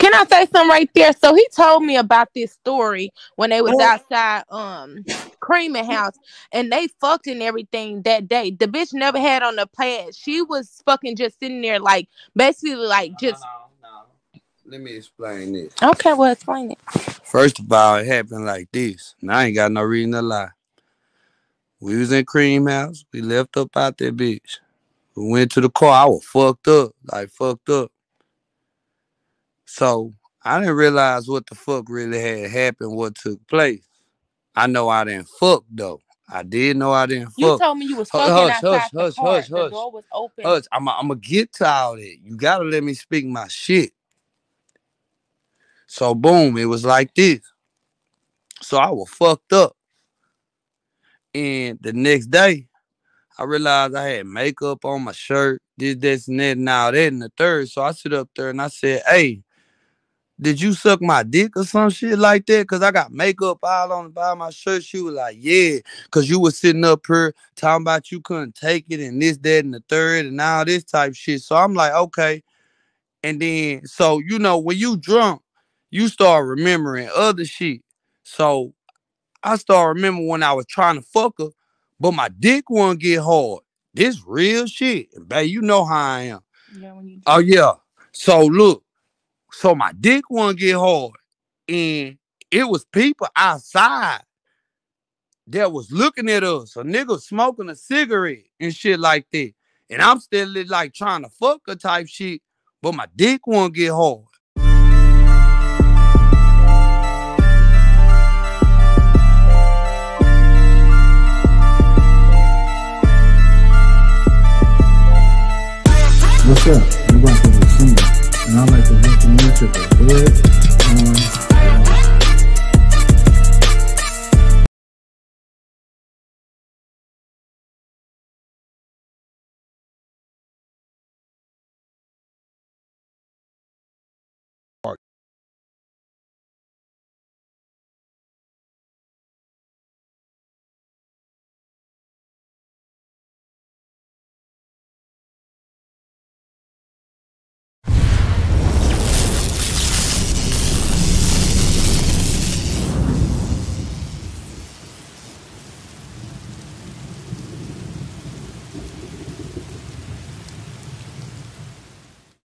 Can I say something right there? So he told me about this story when they was outside um creaming house and they fucked and everything that day. The bitch never had on the pad. She was fucking just sitting there like basically like just No, no, no. Let me explain this. Okay, well explain it. First of all, it happened like this. And I ain't got no reason to lie. We was in Cream House. We left up out that bitch. We went to the car. I was fucked up. Like fucked up. So I didn't realize what the fuck really had happened, what took place. I know I didn't fuck though. I did know I didn't You told me you was fucking hush, outside hush, the hush, car. hush, the hush. door was open. Hush, I'm I'm gonna get to all that. You gotta let me speak my shit. So boom, it was like this. So I was fucked up. And the next day, I realized I had makeup on my shirt, this, this, and that, and all that, and the third. So I sit up there and I said, Hey, did you suck my dick or some shit like that? Cause I got makeup all on the bottom of my shirt. She was like, Yeah, cause you was sitting up here talking about you couldn't take it and this, that, and the third, and all this type shit. So I'm like, okay. And then, so you know, when you drunk, you start remembering other shit. So I start remembering when I was trying to fuck her, but my dick won't get hard. This real shit. And babe, you know how I am. Yeah, when you Oh yeah. So look, so my dick won't get hard, and it was people outside that was looking at us. A nigga smoking a cigarette and shit like that, and I'm still like trying to fuck her type shit, but my dick won't get hard. What's up? I'm Rocco the Singer, and I'd like welcome you to the Hood